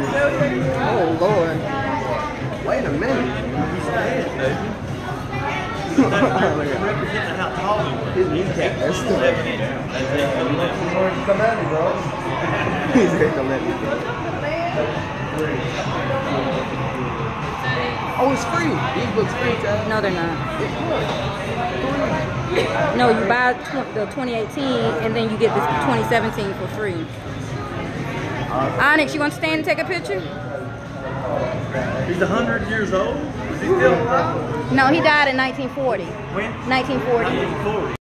Oh, Lord. Wait a minute. Look at how tall he was. his kneecap. That's still. Come at me, bro. He's. Oh, it's free. These books free. No, they're not. No, you buy the 2018 and then you get this 2017 for free. Onyx, you want to stand and take a picture? He's 100 years old? Is he still alive? No, he died in 1940. When? 1940. 1940.